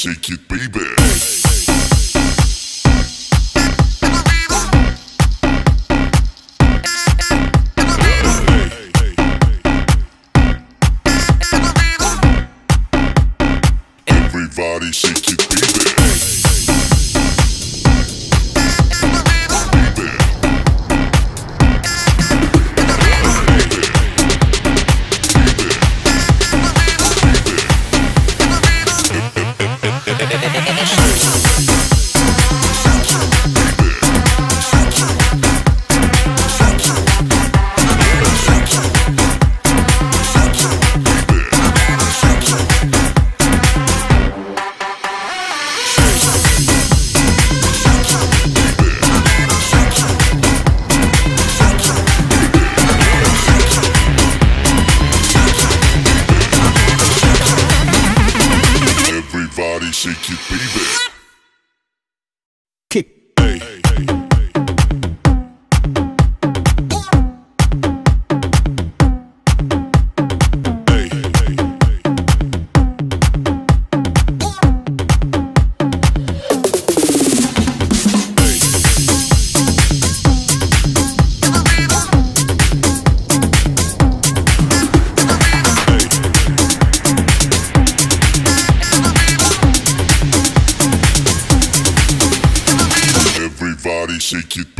shake it, baby. shake it.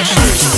Everybody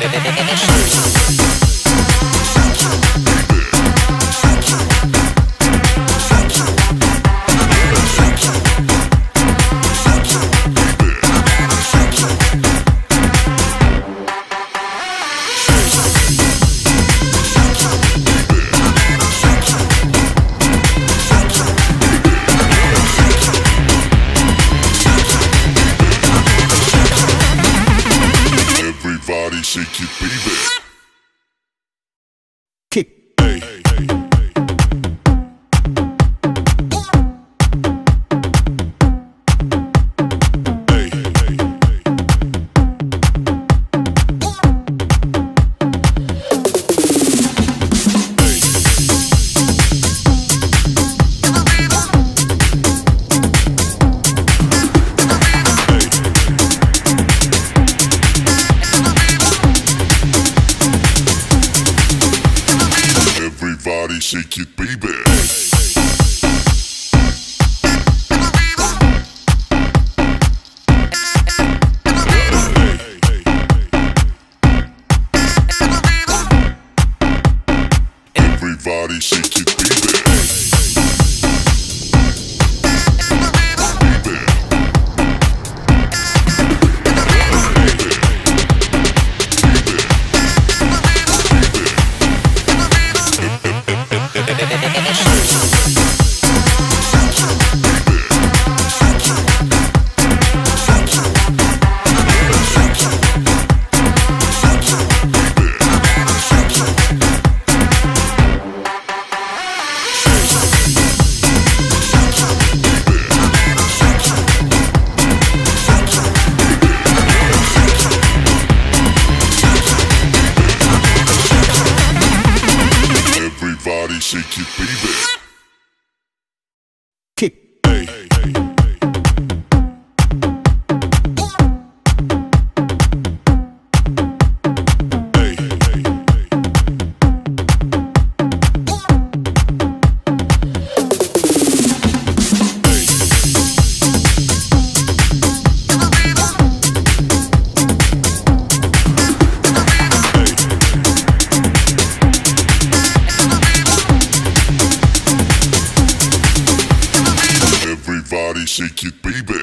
baby. Shake it, baby. Shake it, baby.